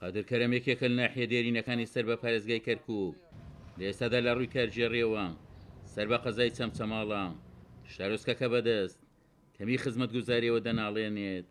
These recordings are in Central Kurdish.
قادر کەرەم یەکێکە لە ناحیە دێرینەکانی سەر بە پارێزگای کەرکووک لە ئێستادا لە ڕووی کارگێڕیەوە سەر بە قەزای چەمچەماڵە شارۆچکەکە بەدەست کەمی خزمەت گوزارەوە دەناڵێنێت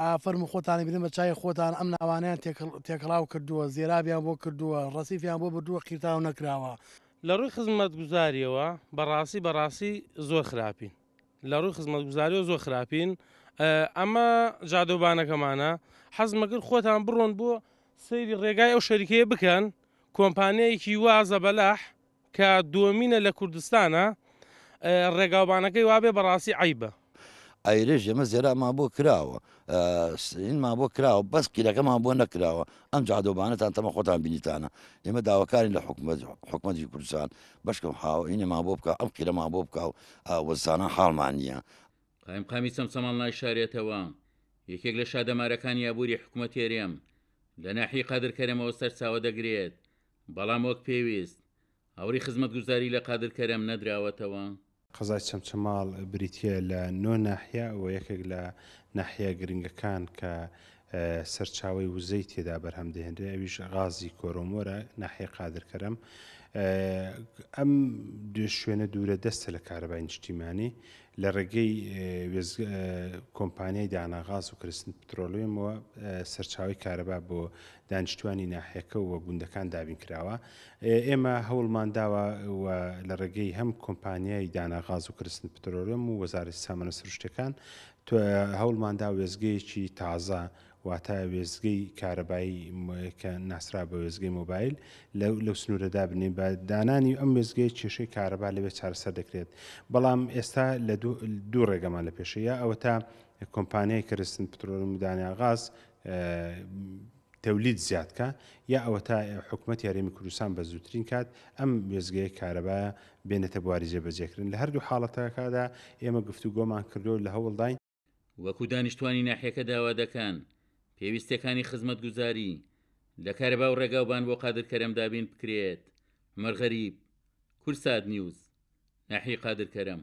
ئا فەرموو خۆتانی بنێن بە چاوی خۆتان ئەم ناوانەیان تێکەڵاو کردووە، زێرابیان بۆ کردووە، ڕەسیفیان بۆ بردووە قیرتاو نەکراوە. لە ڕووی خزمەتگوزاریەوە بەڕاستی بەڕاستی زۆر خراپین لە ڕووی خزمەتگوزاریەوە زۆر خراپین ئەمە جادەوبانەکەمانە حەزمە کرد خۆتان بڕۆن بۆ سەیری ڕێگای ئەو شەریکەیە بکەن کۆمپانیایەکی وا زەبەلاح کە دووەمینە لە کوردستانا ڕێگاوبانەکەی وابێ بەڕاستی عەیبە. ئایرش ئێمە زێرامان بۆ کراوە سرینمان بۆ کراوە بەس قیرەکەمان بۆ نەکراوە ئەم جادۆبانەتان تەمە خۆتان بینیتانە ئێمە داواکاری لە حکومەت حکومەتی کوردستان بەشکم حاوەینەمان بۆ بکە ئەم قیرەمان بۆ بکە و وەزانە حاڵمان نییە قایمقامی چەمچەماڵ نایشارێتەوە یەکێک لە شادەمارەکانی ئابووری حکومەتی هەرێم لە ناحیەی قادر کەرەمەوە سەرچاوە دەگرێت بەڵام وەک پێویست ئاوری خزمەتگوزاری لە قادر کەرەم نەدراوەتەوە. قەزای چەمچەماڵ بریتییە لە نۆ ناحیە و یەکێک لە ناحیە گرنگەکان کە سەرچاوەی وزەی تێدا بەرهەم دەهێنرێ ئەویش غازی کۆرۆمۆرە ناحیەی قادر کەرەم ئەم شوێنە دوورە دەستە لە کارەبای نیشتیمانی لە ڕێگەی وێستگە کۆمپانیای دانا غاز و کرستن پترۆلیۆمەوە سەرچاوەی کارەبا بۆ دانیشتوانی ناحیەکە و گوندەکان دابین کراوە ئێمە هەوڵمان داوە و لە ڕێگەی هەم کۆمپانیای دانا غاز و کرستن پترۆلیۆم و وەزارەتی سامانە سروشتەکان هەوڵماندا وێزگەیەکی تازە واتە وێستگەی کارەبایی کە ناسراوە بە وێستگەی مۆبایل لەو سنوورە دابنێن، بە دانانی ئەم وێستگەیە کێشەی کارەبا لەوێ چارەسەر دەکرێت، بەڵام ئێستا لە دوو ڕێگەمان لە پێشە، یا ئەوەتا کۆمپانیای کەرستن پترۆلم و دانیا غاز تەولید زیاد کا، یا ئەوەتا حکومەت یارێمی کوردستان بە زووترین کات ئەم وێزگەیە کارەبا بێنێتە بواری جێبەجێکردن لە هەردوو حاڵەتەکەدا ئێمە گفتوگۆمان کردو لە هەوڵداین وەکو دانیشتوانی ناحیەکە داوادەکەن پێویستیەکانی خزمەتگوزاری لە کارەبا و ڕێگاوبان بۆ قادر کەرەم دابین بکرێت عومەر غەریب، کورسات نیوز، ناحیەی قادر کەرەم.